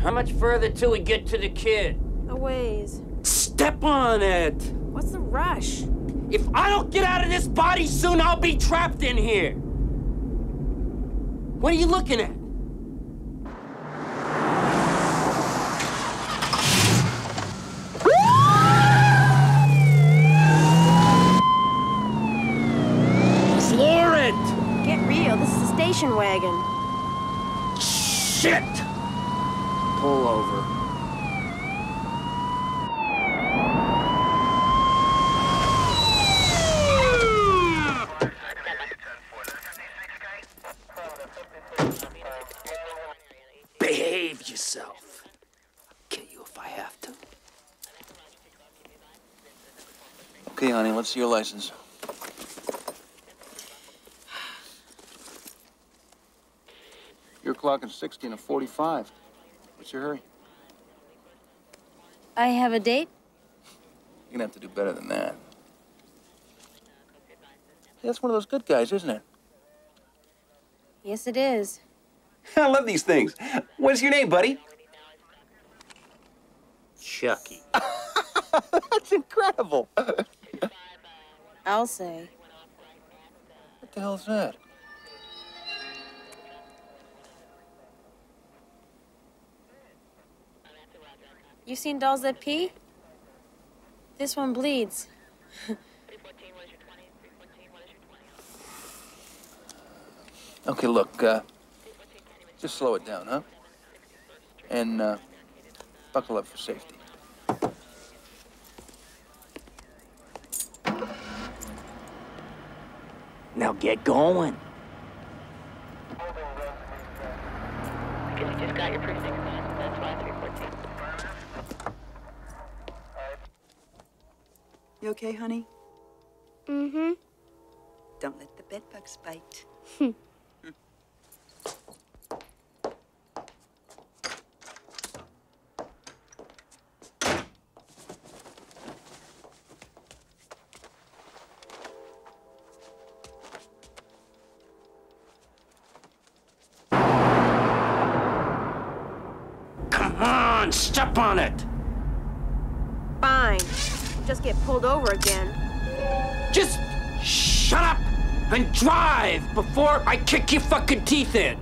How much further till we get to the kid? A ways. Step on it! What's the rush? If I don't get out of this body soon, I'll be trapped in here! What are you looking at? Get real, this is a station wagon. Shit! Pull over. Behave yourself. Kill you if I have to. Okay, honey, let's see your license. You're clocking 60 and a 45. What's your hurry? I have a date? You're gonna have to do better than that. Hey, that's one of those good guys, isn't it? Yes, it is. I love these things. What's your name, buddy? Chucky. That's incredible. I'll say. What the hell's that? You seen dolls that pee? This one bleeds. Okay, look, uh, just slow it down, huh? And, uh, buckle up for safety. Now get going. Because you just got your precinct You okay, honey? Mm-hmm. Don't let the bedbugs bite. Come on, step on it. Fine. Just get pulled over again. Just shut up and drive before I kick your fucking teeth in.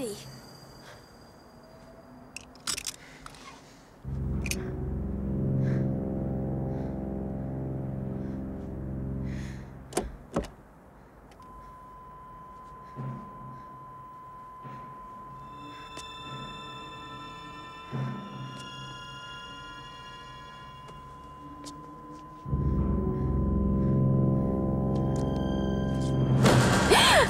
Andy.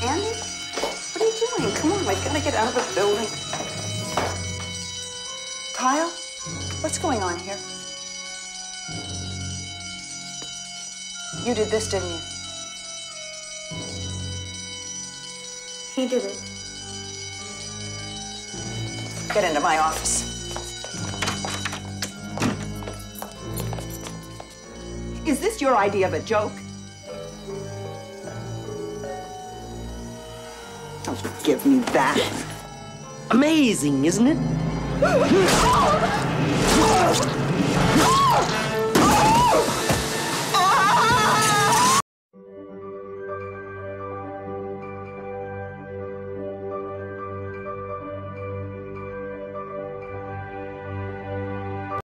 Andy? What are you doing? Come on, we've got to get out of the building. Kyle? What's going on here? You did this, didn't you? He did it. Get into my office. Is this your idea of a joke? Oh, give me that. Amazing, isn't it? Oh!